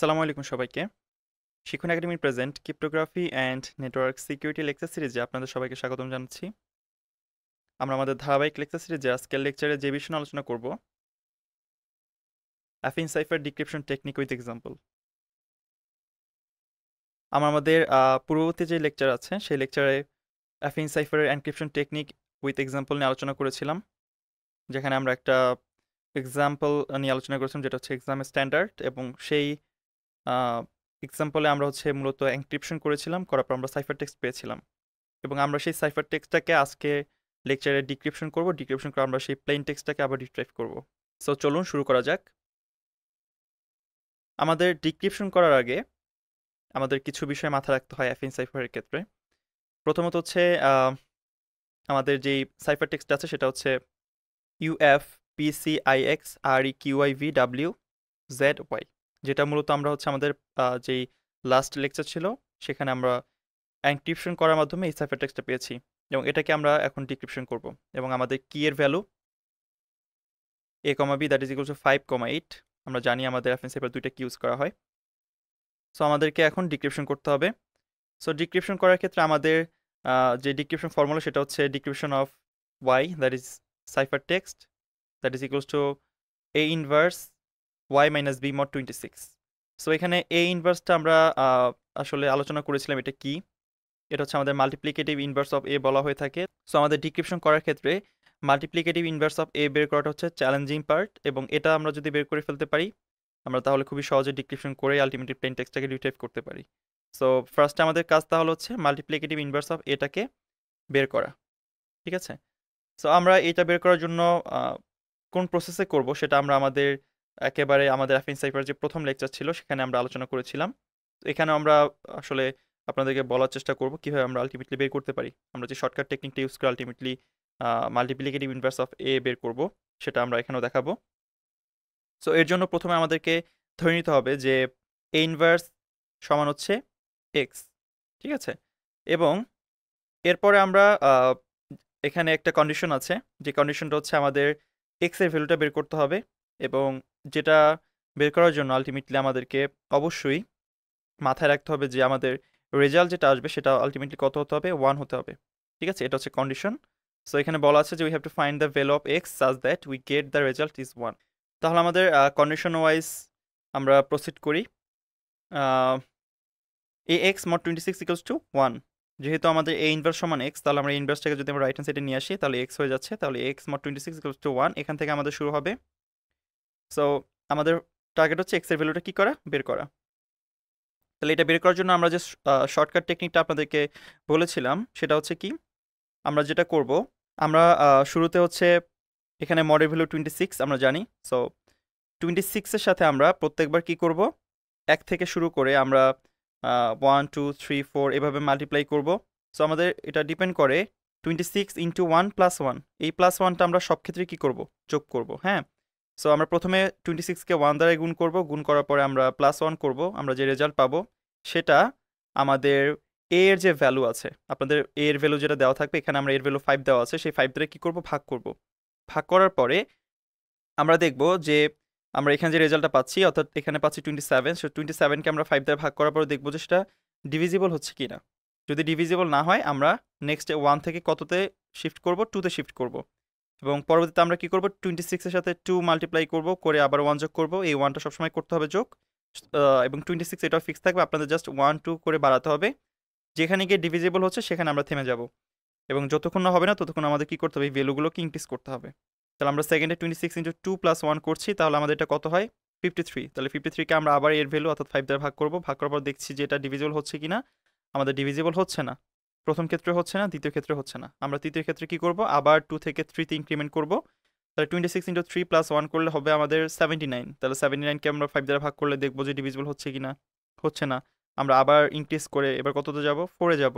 সালামু আলাইকুম সবাইকে। শিক্ষণ একাডেমির present cryptography and network security lecture সিরিজে আপনাদের সবাইকে স্বাগতম জানাচ্ছি। আমরা আমাদের ধারাবাহিক লেকচার সিরিজে আজকের লেকচারে যে বিষয়ে আলোচনা করব affine cipher decryption technique with example আমরা আমাদের পূর্ববর্তী যে লেকচার আছে, সেই লেকচারে অ্যাফিন সাইফারের এনক্রিপশন টেকনিক উইথ এক্সাম্পল নিয়ে আলোচনা করেছিলাম, যেখানে আমরা একটা এক্সাম্পল নিয়ে আলোচনা করেছিলাম, যেটা হচ্ছে এক্সাম স্ট্যান্ডার্ড এবং সেই এক্সাম্পলে আমরা হচ্ছে মূলত এনক্রিপশন করেছিলাম, করার পর আমরা সাইফার টেক্সট পেয়েছিলাম। এবং আমরা সেই সাইফার টেক্সটটাকে আজকে লেকচারে ডিক্রিপশন করব ডিক্রিপশন করে আমরা সেই প্লেন টেক্সটটাকে আবার রিট্রাইভ করব। সো চলুন শুরু করা যাক। আমাদের ডিক্রিপশন করার আগে আমাদের কিছু বিষয় মাথায় রাখতে হয় অ্যাফিন সাইফারের ক্ষেত্রে। প্রথমত হচ্ছে আমাদের যেই সাইফার টেক্সট আছে সেটা হচ্ছে UF PCIX R E QI V W Z Y যেটা মূলত আমরা হচ্ছে আমাদের যেই লাস্ট লেকচার ছিল, সেখানে আমরা এনক্রিপশন করার মাধ্যমে এই সাইফার টেক্সটটা পেয়েছি এবং এটাকে আমরা এখন ডিক্রিপশন করব এবং আমাদের কি এর value a comma b that is equal to five comma eight আমরা জানি আমাদের এফএন সাইফার দুইটা কি ইউজ করা হয়। সো আমাদেরকে এখন ডিক্রিপশন করতে হবে। সো ডিক্রিপশন করার ক্ষেত্রে আমাদের যে ডিক্রিপশন ফর্মুলা সেটা হচ্ছে decryption of y that is cipher text that is equals to a inverse y minus b mod twenty six so এখানে এ ইনভার্সটা আমরা আসলে আলোচনা করেছিলাম এটা কি? এটা হচ্ছে আমাদের মাল্টিপ্লিকেটিভ ইনভার্স অফ এ বলা হয়ে থাকে। সো আমাদের ডিক্রিপশন করার ক্ষেত্রে মাল্টিপ্লিকেটিভ ইনভার্স অফ এ বের করাটা হচ্ছে চ্যালেঞ্জিং পার্ট এবং এটা আমরা যদি বের করে ফেলতে পারি, আমরা তাহলে খুবই সহজে ডিক্রিপশন করে আলটিমেটলি প্লেন টেক্সটাকে রিটাইভ করতে পারি। সো ফার্স্টে আমাদের কাজ তাহলে হচ্ছে মাল্টিপ্লিকেটিভ ইনভার্স অফ এটাকে বের করা। ঠিক আছে? সো আমরা এটা বের করার জন্য কোন প্রসেসে করব সেটা আমরা আমাদের একেবারে আমাদের অ্যাফিন সাইফার যে প্রথম লেকচার ছিল, সেখানে আমরা আলোচনা করেছিলাম। এখানে আমরা, আসলে আপনাদেরকে বলার চেষ্টা করব কীভাবে আমরা আলটিমেটলি বের করতে পারি। আমরা যে শর্টকাট টেকনিকটা ইউজ করে ultimately multiplicative inverse of a বের করব, সেটা আমরা এখানেও দেখাবো। সো এর জন্য প্রথমে আমাদেরকে ধরে নিতে হবে যে এ ইনভার্স সমান হচ্ছে এক্স ঠিক আছে? এবং এরপরে আমরা এখানে একটা কন্ডিশন আছে, যে কন্ডিশনটা হচ্ছে আমাদের এক্সের ভ্যালুটা বের করতে হবে। এবং যেটা বের করার জন্য আলটিমেটলি আমাদেরকে অবশ্যই মাথায় রাখতে হবে যে আমাদের রেজাল্ট যেটা আসবে সেটা আলটিমেটলি কত হতে হবে? ওয়ান হতে হবে। ঠিক আছে? এটা হচ্ছে কন্ডিশন সো এখানে বলা আছে যে we have to find the value of x such that we get the result is one তাহলে আমাদের কন্ডিশন ওয়াইজ আমরা প্রসিড করি। A x mod twenty six equals to one যেহেতু আমাদের এ ইনভার্স সমান এক্স তাহলে আমরা ইনভার্সটাকে যদি আমরা রাইট হ্যান্ড সাইডে নিয়ে আসি, তাহলে এক্স হয়ে যাচ্ছে। তাহলে x mod twenty six equals to one এখান থেকে আমাদের শুরু হবে সো আমাদের টার্গেট হচ্ছে এক্সের ভ্যালুটা কী করা? বের করা। তাহলে এটা বের করার জন্য আমরা যে শর্টকাট টেকনিকটা আপনাদেরকে বলেছিলাম। সেটা হচ্ছে কি? আমরা যেটা করব, আমরা শুরুতে হচ্ছে এখানে মডেল ভ্যালু টোয়েন্টি সিক্স আমরা জানি। সো টোয়েন্টি সিক্সের সাথে আমরা প্রত্যেকবার কি করব? এক থেকে শুরু করে আমরা ওয়ান টু থ্রি ফোর এভাবে মাল্টিপ্লাই করব। সো আমাদের এটা ডিপেন্ড করে twenty six into one plus one এই প্লাস ওয়ানটা আমরা সব ক্ষেত্রে কী করব? যোগ করব হ্যাঁ? সো আমরা প্রথমে টোয়েন্টি সিক্সকে ওয়ান দ্বারাই গুণ করব, গুণ করার পরে আমরা প্লাস ওয়ান করব, আমরা যে রেজাল্ট পাবো সেটা আমাদের এ এর যে ভ্যালু আছে, আপনাদের এ এর ভ্যালু যেটা দেওয়া থাকবে, এখানে আমরা এর ভ্যালু ফাইভ দেওয়া আছে, সেই ফাইভ দ্বারা কী করব? ভাগ করব। ভাগ করার পরে আমরা দেখব যে আমরা এখানে যে রেজাল্টটা পাচ্ছি, অর্থাৎ এখানে পাচ্ছি টোয়েন্টি সেভেন সে টোয়েন্টি সেভেনকে আমরা ফাইভ দ্বারা ভাগ করার পরে দেখব যে সেটা ডিভিজিবল হচ্ছে কি না যদি ডিভিজিবল না হয়, আমরা নেক্সট ওয়ান থেকে কততে শিফট করব? টুতে শিফট করব। এবং পরবর্তীতে আমরা কি করব? টোয়েন্টি সিক্সের সাথে টু মাল্টিপ্লাই করব, করে আবার ওয়ান যোগ করব। এই ওয়ানটা সবসময় করতে হবে যোগ। এবং টোয়েন্টি সিক্স এটাও ফিক্স থাকবে। আপনাদের জাস্ট ওয়ান টু করে বাড়াতে হবে। যেখানে গিয়ে ডিভিজিবল হচ্ছে, সেখানে আমরা থেমে যাব। এবং যতক্ষণ না হবে না, ততক্ষণ আমাদের কী করতে হবে? এই ভ্যালুগুলোকে ইনক্রিজ করতে হবে। তাহলে আমরা সেকেন্ডে twenty six into two plus one করছি, তাহলে আমাদের এটা কত হয়? ফিফটি থ্রি তাহলে ফিফটি থ্রিকে আমরা আবার এর ভ্যালু অর্থাৎ ফাইভ দ্বারা ভাগ করব। ভাগ করার পর দেখছি যে এটা ডিভিজিবল হচ্ছে কি না আমাদের ডিভিজিবল হচ্ছে না। প্রথম ক্ষেত্রে হচ্ছে না, দ্বিতীয় ক্ষেত্রে হচ্ছে না। আমরা তৃতীয় ক্ষেত্রে কি করব? আবার টু থেকে থ্রিতে ইনক্রিমেন্ট করব। তাহলে twenty six into three plus one করলে হবে আমাদের সেভেন্টি নাইন তাহলে সেভেন্টি নাইনকে আমরা ফাইভ দ্বারা ভাগ করলে দেখব যে ডিভিজিবল হচ্ছে কি না? হচ্ছে না। আমরা আবার ইনক্রিজ করে এবার কততে যাব? ফোরে যাব।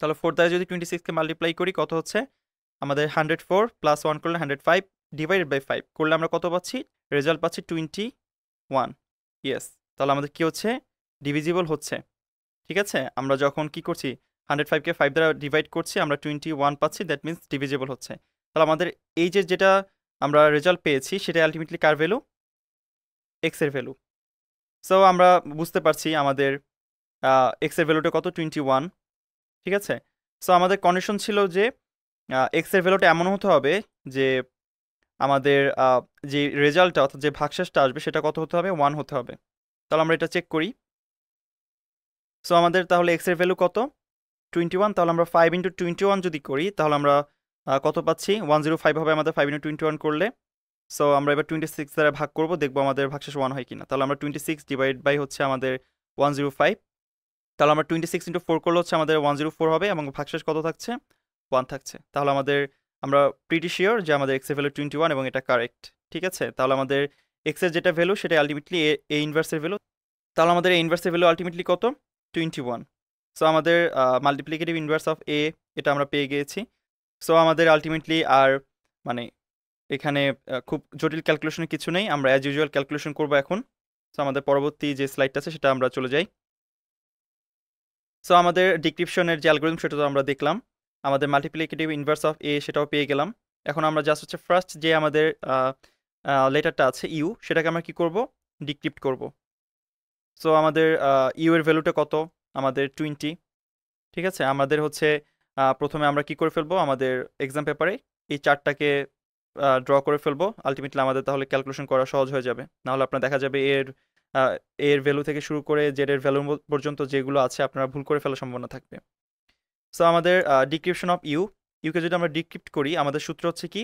তাহলে ফোর দ্বারা যদি টোয়েন্টি সিক্সকে মাল্টিপ্লাই করি, কত হচ্ছে? আমাদের হান্ড্রেড ফোর প্লাস ওয়ান করলে hundred five divided by five করলে আমরা কত পাচ্ছি? রেজাল্ট পাচ্ছি টোয়েন্টি ওয়ান ইয়েস তাহলে আমাদের কী হচ্ছে? ডিভিজিবল হচ্ছে। ঠিক আছে? আমরা যখন কি করছি? হান্ড্রেড ফাইভকে ফাইভ দ্বারা ডিভাইড করছি, আমরা টোয়েন্টি ওয়ান পাচ্ছি দ্যাট মিনস ডিভিজেবল হচ্ছে। তাহলে আমাদের এই যে যেটা আমরা রেজাল্ট পেয়েছি সেটা আলটিমেটলি কার ভ্যালু এক্সের ভ্যালু সো আমরা বুঝতে পারছি আমাদের এক্সের ভ্যালুটা কত? টোয়েন্টি ওয়ান ঠিক আছে? সো আমাদের কন্ডিশন ছিল যে এক্সের ভ্যালুটা এমন হতে হবে যে, আমাদের যে রেজাল্টটা অর্থাৎ যে ভাগশেষটা আসবে, সেটা কত হতে হবে? ওয়ান হতে হবে। তাহলে আমরা এটা চেক করি। সো আমাদের তাহলে এক্সের ভ্যালু কত? টোয়েন্টি ওয়ান তাহলে আমরা ফাইভ ইন্টু টোয়েন্টি ওয়ান যদি করি, তাহলে আমরা কত পাচ্ছি? ওয়ান জিরো ফাইভ হবে আমাদের ফাইভ ইন্টু টোয়েন্টি ওয়ান করলে। সো আমরা এবার টোয়েন্টি সিক্স দ্বারা ভাগ করব, দেখব আমাদের ভাগশেষ ওয়ান হয় কিনা। তাহলে আমরা টোয়েন্টি সিক্স ডিভাইড বাই হচ্ছে আমাদের ওয়ান জিরো ফাইভ তাহলে আমরা টোয়েন্টি সিক্স ইন্টু ফোর করলে হচ্ছে আমাদের ওয়ান জিরো ফোর হবে এবং ভাগশেষ কত থাকছে? ওয়ান থাকছে। তাহলে আমাদের, আমরা প্রিটি শিওর যে আমাদের এক্সের ভ্যালু টোয়েন্টি ওয়ান এবং এটা কারেক্ট ঠিক আছে? তাহলে আমাদের এক্সের যেটা ভ্যালু সেটা আলটিমেটলি এ ইনভার্সের ভ্যালু তাহলে আমাদের এ ইনভার্সের ভ্যালু আলটিমেটলি কত? টোয়েন্টি ওয়ান সো আমাদের মাল্টিপ্লিকেটিভ ইনভার্স অফ এ এটা আমরা পেয়ে গিয়েছি। সো আমাদের আলটিমেটলি আর মানে এখানে খুব জটিল ক্যালকুলেশনের কিছু নেই। আমরা অ্যাজ ইউজুয়াল ক্যালকুলেশন করব এখন। সো আমাদের পরবর্তী যে স্লাইডটা আছে, সেটা আমরা চলে যাই। সো আমাদের ডিক্রিপশনের যে অ্যালগোরিদম সেটা তো আমরা দেখলাম। আমাদের মাল্টিপ্লিকেটিভ ইনভার্স অফ এ সেটাও পেয়ে গেলাম। এখন আমরা জাস্ট হচ্ছে ফার্স্ট যে আমাদের লেটারটা আছে ইউ সেটাকে আমরা কি করব? ডিক্রিপ্ট করব। সো আমাদের ইউ এর ভ্যালুটা কত? আমাদের টোয়েন্টি ঠিক আছে? আমাদের হচ্ছে প্রথমে আমরা কি করে ফেলব? আমাদের এক্সাম পেপারে এই চারটাকে ড্র করে ফেলব। আলটিমেটলি আমাদের তাহলে ক্যালকুলেশন করা সহজ হয়ে যাবে। নাহলে আপনার দেখা যাবে এর এর ভ্যালু থেকে শুরু করে জেড এর ভ্যালু পর্যন্ত যেগুলো আছে আপনারা ভুল করে ফেলার সম্ভাবনা থাকবে। সো আমাদের ডিক্রিপশন অফ ইউ ইউকে যদি আমরা ডিক্রিপ্ট করি, আমাদের সূত্র হচ্ছে কি?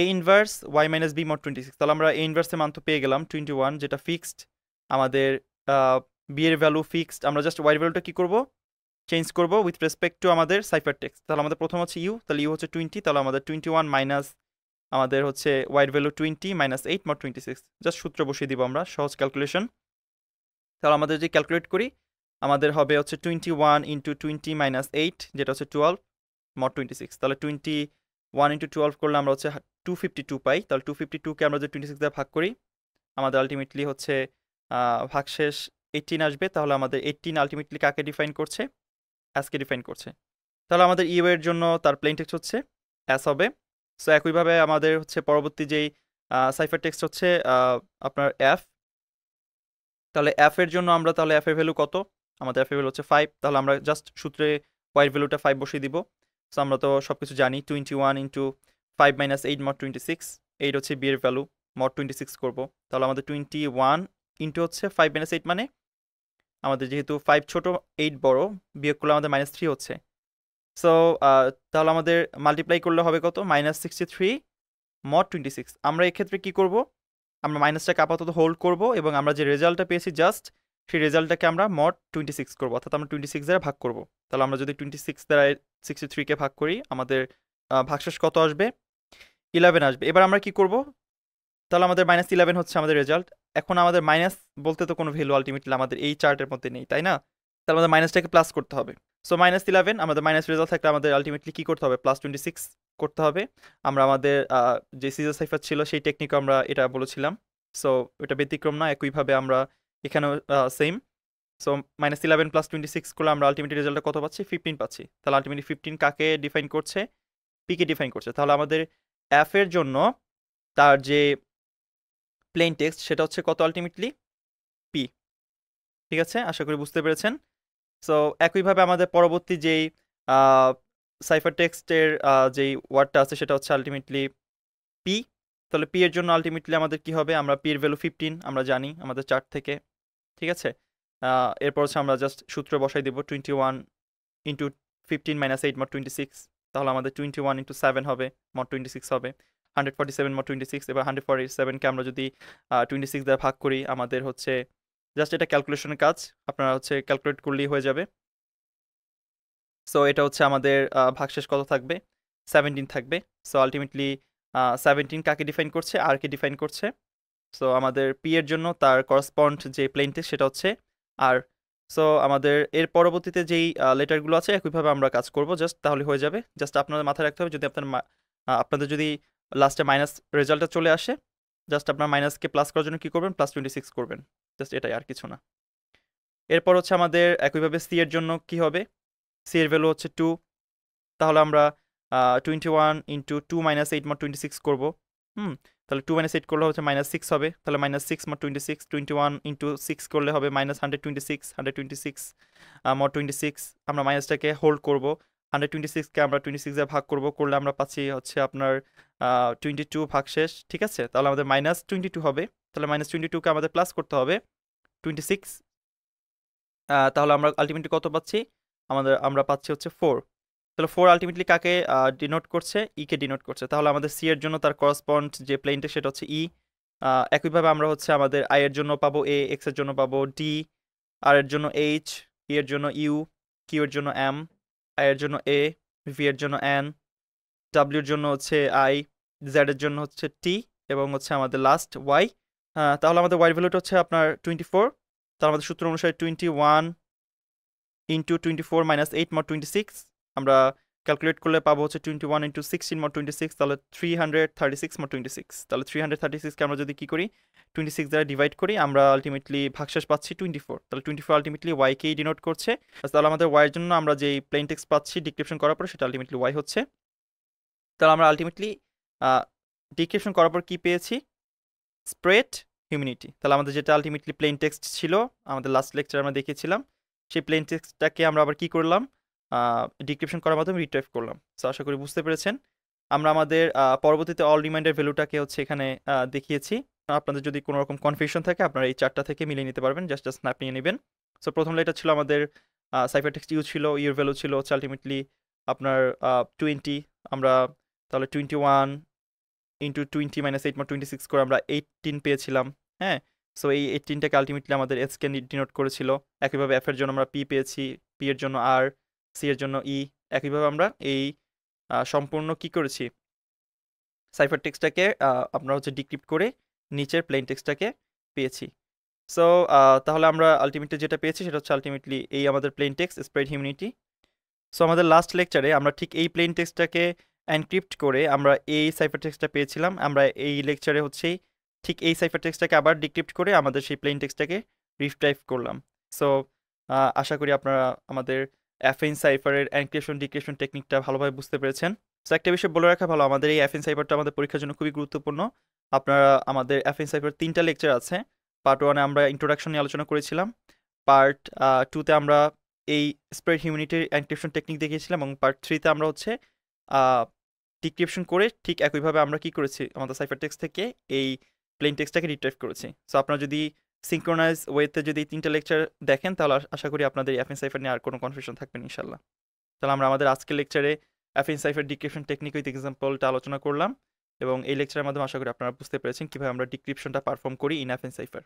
A inverse y minus b mod twenty six তাহলে আমরা এ ইনভার্সের মান তো পেয়ে গেলাম টোয়েন্টি ওয়ান যেটা ফিক্সড আমাদের বিয়ের ভ্যালু ফিক্সড আমরা জাস্ট ওয়াই ভ্যালুটা কী করব? চেঞ্জ করব উইথ রেসপেক্ট টু আমাদের সাইফার টেক্স তাহলে আমাদের প্রথম হচ্ছে ইউ তাহলে ইউ হচ্ছে টোয়েন্টি তাহলে আমাদের টোয়েন্টি ওয়ান মাইনাস আমাদের হচ্ছে wide value twenty minus eight mod twenty six just সূত্র বসিয়ে দিব আমরা, সহজ ক্যালকুলেশন তাহলে আমাদের যদি ক্যালকুলেট করি, আমাদের হবে হচ্ছে twenty one into twenty minus eight যেটা হচ্ছে টুয়েলভ মট টোয়েন্টি সিক্স তাহলে টোয়েন্টি ওয়ান ইন্টু টুয়েলভ করলে আমরা হচ্ছে টু ফিফটি টু পাই। তাহলে টু ফিফটি টুকে আমরা যদি টোয়েন্টি সিক্স দিয়ে ভাগ করি, আমাদের আলটিমেটলি হচ্ছে ভাগশেষ এইটিন আসবে, তাহলে আমাদের এইটিন আলটিমেটলি কাকে ডিফাইন করছে? অ্যাসকে ডিফাইন করছে। তাহলে আমাদের ইউ এর জন্য তার প্লেন টেক্সট হচ্ছে অ্যাস হবে। সো একইভাবে আমাদের হচ্ছে পরবর্তী যেই সাইফার টেক্সট হচ্ছে আপনার এফ তাহলে এফ এর জন্য আমরা তাহলে এফ এর ভ্যালু কত? আমাদের এফ এর ভ্যালু হচ্ছে ফাইভ তাহলে আমরা জাস্ট সূত্রে ওয়াইয়ের ভ্যালুটা ফাইভ বসিয়ে দিব। সো আমরা তো সব কিছু জানি twenty one into five minus eight mod twenty six eight হচ্ছে বিয়ের ভ্যালু মট টোয়েন্টি সিক্স করব। তাহলে আমাদের টোয়েন্টি ওয়ান ইন্টু হচ্ছে ফাইভ মাইনাস এইট মানে আমাদের যেহেতু ফাইভ ছোটো এইট বড়, বিয়োগ করলে আমাদের মাইনাস থ্রি হচ্ছে। সো তাহলে আমাদের মাল্টিপ্লাই করলে হবে কত? Minus sixty three mod twenty six আমরা এক্ষেত্রে কী করব? আমরা মাইনাসটাকে আপাতত হোল্ড করব এবং আমরা যে রেজাল্টটা পেয়েছি জাস্ট সেই রেজাল্টটাকে আমরা মট টোয়েন্টি সিক্স করব। অর্থাৎ আমরা টোয়েন্টি সিক্স দ্বারা ভাগ করব। তাহলে আমরা যদি টোয়েন্টি সিক্স দ্বারা সিক্সটি থ্রিকে ভাগ করি, আমাদের ভাগশেষ কত আসবে? ইলেভেন আসবে। এবার আমরা কি করব? তাহলে আমাদের মাইনাস ইলেভেন হচ্ছে আমাদের রেজাল্ট এখন আমাদের মাইনাস বলতে তো কোনো ভ্যালু আলটিমেটলি আমাদের এই চার্টের মধ্যে নেই, তাই না? তাহলে আমাদের মাইনাসটাকে প্লাস করতে হবে। সো মাইনাস ইলেভেন আমাদের মাইনাস রেজাল্ট থাকলে আমাদের আলটিমেটলি কী করতে হবে? প্লাস টোয়েন্টি সিক্স করতে হবে। আমরা আমাদের যে সিজার সাইফার ছিল, সেই টেকনিক আমরা এটা বলেছিলাম। সো এটা ব্যতিক্রম না, একইভাবে আমরা এখানেও same so minus eleven plus twenty six করলে আমরা আলটিমেটলি রেজাল্টটা কত পাচ্ছি? ফিফটিন পাচ্ছি। তাহলে আলটিমেটলি ফিফটিন কাকে ডিফাইন করছে? পিকে ডিফাইন করছে। তাহলে আমাদের অ্যাফের জন্য তার যে প্লেন টেক্সট সেটা হচ্ছে কত আলটিমেটলি পি ঠিক আছে? আশা করি বুঝতে পেরেছেন। সো একইভাবে আমাদের পরবর্তী যেই সাইফার টেক্সটের যেই ওয়ার্ডটা আছে, সেটা হচ্ছে আলটিমেটলি পি তাহলে পি এর জন্য আলটিমেটলি আমাদের কি হবে? আমরা পি এর ভ্যালু ফিফটিন আমরা জানি, আমাদের চার্ট থেকে। ঠিক আছে? এরপর হচ্ছে আমরা জাস্ট সূত্র বসাই দেবো twenty one into fifteen minus eight mod twenty six তাহলে আমাদের টোয়েন্টি ওয়ান ইন্টু সেভেন হবে মট টোয়েন্টি সিক্স হবে। Hundred forty seven mod twenty six এবার হান্ড্রেড ফর্টি সেভেনকে আমরা যদি টোয়েন্টি সিক্স দ্বারা ভাগ করি, আমাদের হচ্ছে জাস্ট এটা ক্যালকুলেশনের কাজ, আপনারা হচ্ছে ক্যালকুলেট করলেই হয়ে যাবে। সো এটা হচ্ছে আমাদের ভাগশেষ কত থাকবে? সেভেন্টিন থাকবে। সো আলটিমেটলি সেভেন্টিন কাকে ডিফাইন করছে? আর কে ডিফাইন করছে। সো আমাদের পি এর জন্য তার করসপন্ড যে প্লেনটেক্স সেটা হচ্ছে আর সো আমাদের এর পরবর্তীতে যেই লেটারগুলো আছে, একইভাবে আমরা কাজ করব জাস্ট তাহলে হয়ে যাবে। জাস্ট আপনাদের মাথায় রাখতে হবে, যদি আপনার আপনাদের যদি লাস্টে মাইনাস রেজাল্টটা চলে আসে। জাস্ট আপনার মাইনাসকে প্লাস করার জন্য কী করবেন? প্লাস টোয়েন্টি সিক্স করবেন। জাস্ট এটাই আর কিছু না। এরপর হচ্ছে আমাদের একইভাবে সি এর জন্য কি হবে? সি এর ভ্যালু হচ্ছে টু তাহলে আমরা twenty one into two minus eight mod twenty six করব। হুম? তাহলে টু মাইনাস এইট করলে হচ্ছে মাইনাস সিক্স হবে। তাহলে minus six mod twenty six twenty one into six করলে হবে minus hundred twenty six hundred twenty six mod twenty six আমরা মাইনাসটাকে হোল্ড করব। হান্ড্রেড টোয়েন্টি সিক্সকে আমরা টোয়েন্টি সিক্সে ভাগ করব, করলে আমরা পাচ্ছি হচ্ছে আপনার টোয়েন্টি টু ভাগ শেষ, ঠিক আছে? তাহলে আমাদের মাইনাস টোয়েন্টি টু হবে। তাহলে মাইনাস টোয়েন্টি টুকে আমাদের প্লাস করতে হবে টোয়েন্টি সিক্স তাহলে আমরা আলটিমেটলি কত পাচ্ছি? আমাদের, আমরা পাচ্ছি হচ্ছে ফোর তাহলে ফোর আলটিমেটলি কাকে ডিনোট করছে? ইকে ডিনোট করছে। তাহলে আমাদের সি এর জন্য তার করসপন্ড যে প্লেনটা সেটা হচ্ছে ই একইভাবে আমরা হচ্ছে আমাদের আই এর জন্য পাবো এ এক্সের জন্য পাবো ডি আর এর জন্য এইচ ই এর জন্য ইউ কিউ এর জন্য এম আই এর জন্য এ ভি এর জন্য এন ডাব্লিউর জন্য হচ্ছে আই জেড এর জন্য হচ্ছে টি এবং হচ্ছে আমাদের লাস্ট ওয়াই তাহলে আমাদের ওয়াই ভ্যালুটা হচ্ছে আপনার টোয়েন্টি ফোর তাহলে আমাদের সূত্র অনুসারে twenty one into twenty four minus eight mod twenty six আমরা ক্যালকুলেট করলে পাবো হচ্ছে twenty one into sixteen mod twenty six তাহলে three hundred thirty six mod twenty six তাহলে থ্রি হান্ড্রেড থার্টি সিক্সকে আমরা যদি কী করি? টোয়েন্টি সিক্স দ্বারা ডিভাইড করি, আমরা আলটিমেটলি ভাগশেষ পাচ্ছি টোয়েন্টি ফোর তাহলে টোয়েন্টি ফোর আলটিমেটলি ওয়াইকেই ডিনোট করছে। তাহলে আমাদের ওয়াইয়ের জন্য আমরা যেই প্লেন টেক্স পাচ্ছি ডিক্রিপশন করার পর, সেটা আলটিমেটলি ওয়াই হচ্ছে। তাহলে আমরা আলটিমেটলি ডিক্রিপশন করার পর কী পেয়েছি? স্প্রেড হিউমিনিটি তাহলে আমাদের যেটা আলটিমেটলি প্লেন টেক্সট ছিল, আমাদের লাস্ট লেকচার আমরা দেখিয়েছিলাম সেই প্লেন টেক্সটটাকে আমরা আবার কী করলাম? ডিক্রিপশন করার মাধ্যমে রিট্রাইভ করলাম। সো আশা করি বুঝতে পেরেছেন। আমরা আমাদের পরবর্তীতে অল রিমাইন্ডার ভ্যালুটাকে হচ্ছে এখানে দেখিয়েছি। আপনাদের যদি কোনো রকম কনফিউশন থাকে, আপনারা এই চারটা থেকে মিলিয়ে নিতে পারবেন। জাস্ট জাস্ট স্ন্যাপ নিয়ে নেবেন। সো প্রথম লেটার ছিল আমাদের সাইফার টেক্সট ইউ ছিল ইউর ভ্যালু ছিল হচ্ছে আলটিমেটলি আপনার টোয়েন্টি আমরা তাহলে twenty one into twenty minus eight মা টোয়েন্টি সিক্স করে আমরা এইটিন পেয়েছিলাম। হ্যাঁ? সো এই এইটিনটাকে আলটিমেটলি আমাদের এসকে ডিনোট করেছিল। একইভাবে এর জন্য আমরা পি পেয়েছি পি এর জন্য আর সি এর জন্য ই একইভাবে আমরা এই সম্পূর্ণ কি করেছি? সাইফার টেক্সটটাকে আমরা হচ্ছে ডিক্রিপ্ট করে নিচের প্লেন টেক্সটাকে পেয়েছি। সো তাহলে আমরা আলটিমেটলি যেটা পেয়েছি সেটা হচ্ছে আলটিমেটলি এই আমাদের প্লেন টেক্স স্প্রেড হিউমিনিটি সো, আমাদের লাস্ট লেকচারে আমরা ঠিক এই প্লেন টেক্সটাকে এনক্রিপ্ট করে আমরা এই সাইফার টেক্সটটা পেয়েছিলাম। আমরা এই লেকচারে হচ্ছে ঠিক এই সাইফার টেক্সটটাকে আবার ডিক্রিপ্ট করে আমাদের সেই প্লেন টেক্সটটাকে রিফটাইপ করলাম। সো আশা করি আপনারা আমাদের অ্যাফেন সাইফারের এনক্রিপশন ডিক্রিপশন টেকনিকটা ভালোভাবে বুঝতে পেরেছেন। সো একটা বিষয় বলে রাখা ভালো, আমাদের এই অ্যাফেন সাইফারটা আমাদের পরীক্ষার জন্য খুবই গুরুত্বপূর্ণ। আপনারা, আমাদের অ্যাফেন সাইফার তিনটা লেকচার আছে। পার্ট ওয়ানে আমরা ইন্ট্রোডাকশন নিয়ে আলোচনা করেছিলাম। পার্ট টুতে আমরা এই স্প্রেড হিউমিনিটির এনক্রিপশন টেকনিক দেখিয়েছিলাম এবং পার্ট থ্রিতে আমরা হচ্ছে ডিক্রিপশন করে ঠিক একইভাবে আমরা কি করেছি, আমাদের সাইফার টেক্সট থেকে এই প্লেন টেক্সটাকে রিট্রাইভ করেছি। সো আপনারা যদি সিঙ্ক্রোনাইজ ওয়েতে যদি তিনটা লেকচার দেখেন, তাহলে আশা করি আপনাদের অ্যাফিন সাইফার নিয়ে আর কোনো কনফিউশন থাকবে না, ইনশাল্লাহ। তাহলে আমরা আমাদের আজকের লেকচারে affine cipher decryption technique with এক্সাম্পলটা আলোচনা করলাম এবং এই লেকচারের মাধ্যমে আশা করি আপনারা বুঝতে পেরেছেন কীভাবে আমরা ডিক্রিপশনটা পারফর্ম করি ইন অ্যাফিন সাইফার